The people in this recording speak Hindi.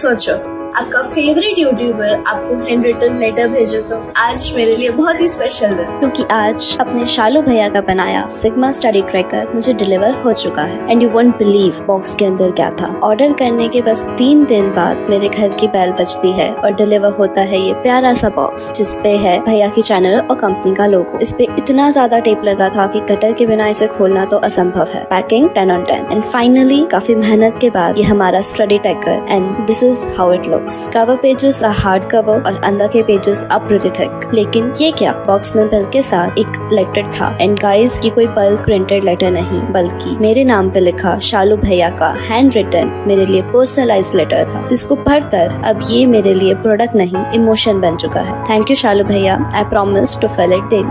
सोचो। आपका फेवरेट यूट्यूबर आपको हैंड रिटन लेटर भेजे तो आज मेरे लिए बहुत ही स्पेशल है। क्योंकि आज अपने शालू भैया का बनाया सिग्मा स्टडी ट्रैकर मुझे डिलीवर हो चुका है। And you won't believe box के अंदर क्या था। ऑर्डर करने के बस तीन दिन बाद मेरे घर की बैल बजती है और डिलीवर होता है ये प्यारा सा बॉक्स जिसपे है भैया की चैनल और कंपनी का लोगो इस पे इतना ज़्यादा टेप लगा था कि कटर के बिना इसे खोलना तो असंभव है। Packing ten on ten and finally काफ़ी मेहनत के बाद ये हमारा study tracker and this is how it looks cover pages are hard cover और अंदर के पेजेस आर प्रिटी थिक लेकिन ये क्या? बॉक्स में बिल के साथ एक लेटर था। एंड गाइस ये कोई बल्क प्रिंटेड लेटर नहीं, बल्कि मेरे नाम पे लिखा शालू भैया का हैंड रिटन मेरे लिए पर्सनलाइज लेटर था, जिसको पढ़कर अब ये मेरे लिए प्रोडक्ट नहीं इमोशन बन चुका है। थैंक यू शालू भैया। I promise to fail it daily